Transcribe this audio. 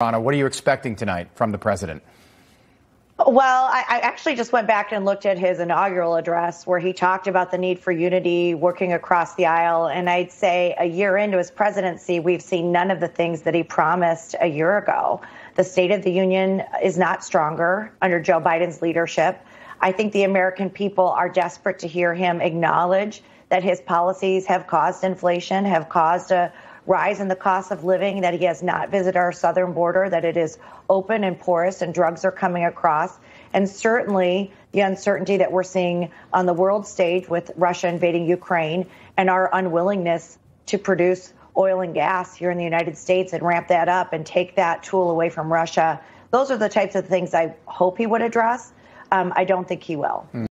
Ronna, what are you expecting tonight from the president? Well, I, I, actually just went back and looked at his inaugural address where he talked about the need for unity working across the aisle. And I'd say a year into his presidency, we've seen none of the things that he promised a year ago. The State of the Union is not stronger under Joe Biden's leadership. I think the American people are desperate to hear him acknowledge that his policies have caused inflation, have caused a rise in the cost of living, that he has not visited our southern border, that it is open and porous and drugs are coming across. And certainly the uncertainty that we're seeing on the world stage with Russia invading Ukraine and our unwillingness to produce oil and gas here in the United States and ramp that up and take that tool away from Russia. Those are the types of things I hope he would address. Um, I don't think he will. Mm.